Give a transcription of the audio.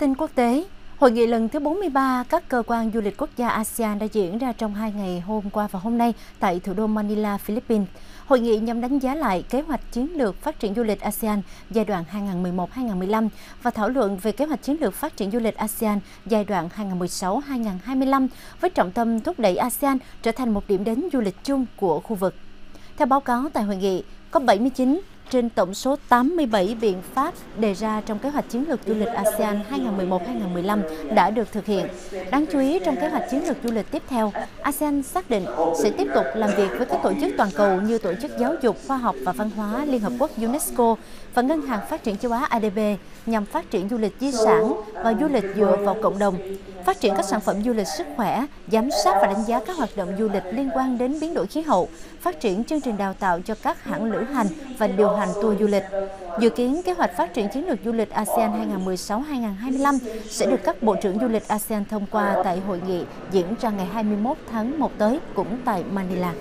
Tin quốc tế Hội nghị lần thứ 43 các cơ quan du lịch quốc gia ASEAN đã diễn ra trong hai ngày hôm qua và hôm nay tại thủ đô Manila, Philippines. Hội nghị nhằm đánh giá lại kế hoạch chiến lược phát triển du lịch ASEAN giai đoạn 2011-2015 và thảo luận về kế hoạch chiến lược phát triển du lịch ASEAN giai đoạn 2016-2025 với trọng tâm thúc đẩy ASEAN trở thành một điểm đến du lịch chung của khu vực. Theo báo cáo tại hội nghị, có 79 trên tổng số 87 biện pháp đề ra trong kế hoạch chiến lược du lịch ASEAN 2011-2015 đã được thực hiện. Đáng chú ý trong kế hoạch chiến lược du lịch tiếp theo, ASEAN xác định sẽ tiếp tục làm việc với các tổ chức toàn cầu như Tổ chức Giáo dục, Khoa học và Văn hóa Liên Hợp Quốc UNESCO và Ngân hàng Phát triển Châu Á ADB nhằm phát triển du lịch di sản và du lịch dựa vào cộng đồng, phát triển các sản phẩm du lịch sức khỏe, giám sát và đánh giá các hoạt động du lịch liên quan đến biến đổi khí hậu, phát triển chương trình đào tạo cho các hãng lữ hành và điều hành tour du lịch. Dự kiến kế hoạch phát triển chiến lược du lịch ASEAN 2016-2025 sẽ được các bộ trưởng du lịch ASEAN thông qua tại hội nghị diễn ra ngày 21 tháng 1 tới cũng tại Manila.